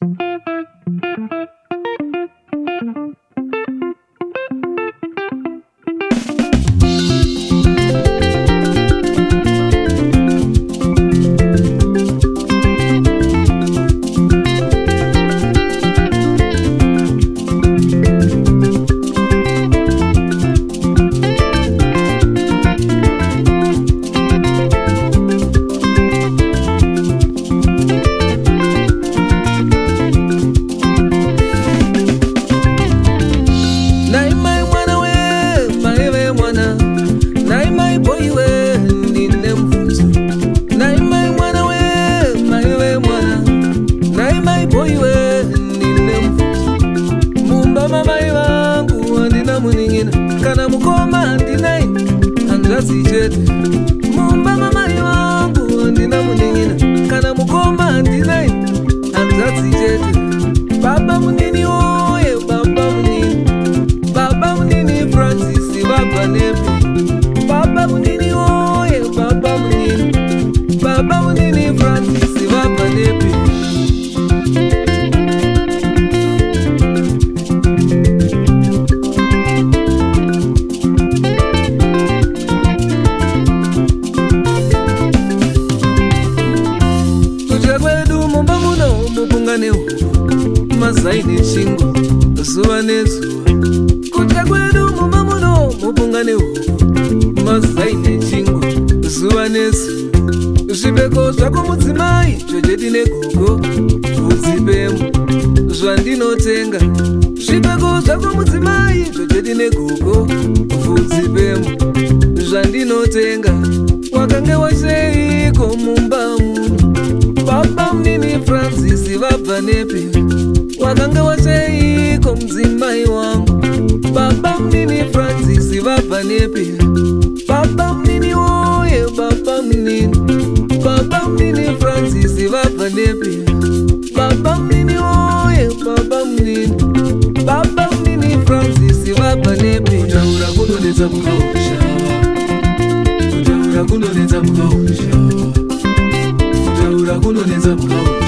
Thank you. munin'ina kana mukoma handinai handirazi chete aine shingo zuva nezuva kunze kwedu muma muno mupunga nehuku mazaine chingo zuva nezuva zvipfeko zvako mudzimai chochedi negogo vudzipemu zvandinotenga zvipfeko zvako mudzimai chochedi negogo vudzipemu zvandinotenga wakanga wacheiko mumba muno baba munini francisi vabva nepiro wakanga waseiko mudzimai wangu baba munini francis vabva nepia baba munini woye baba munini baba munini francis vabva nepia baba munini woye baba munini baba munini francis vabva nepiaurakunonetsa kuaaura kunonetsa kuaura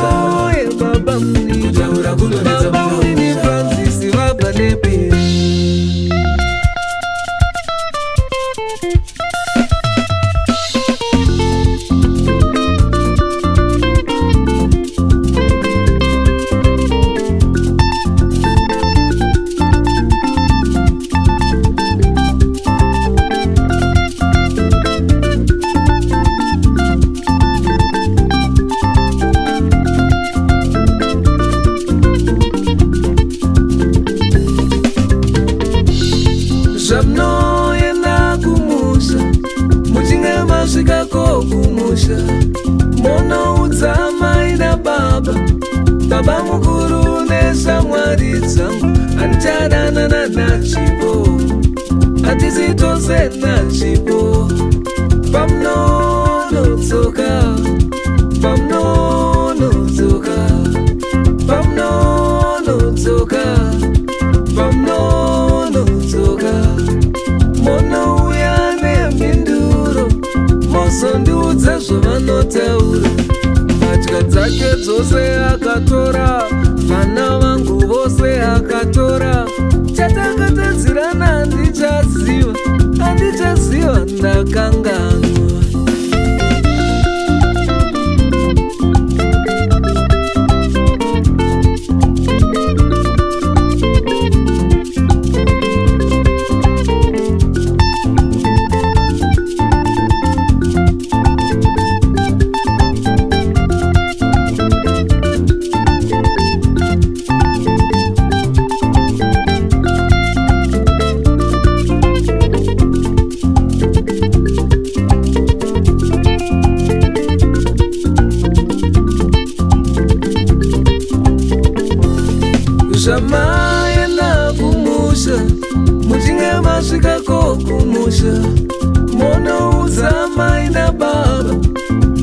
zvamunoenda kumusha muchinge masvikako kumusha munoudza mai nababa baba mukuru neshamwari dzangu anicharanana nachipo hatisi tose nachipo pamunonotsoka vanotaura matya dzake dzose akatora vana vangu vose akatora chatanga tanzirana handichaziva handichaziva ndakanganga zvamai navumusha muchinge masvika kokumusha monoudza mai nababa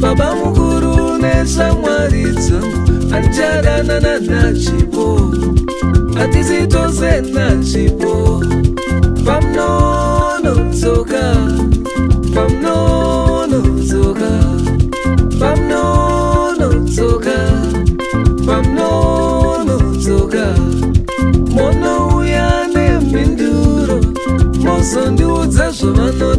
baba mukuru neshamwaridzo anicharana nanachipo hatisi tose nachipo pamnonotsoka vasandiudza zvavanoda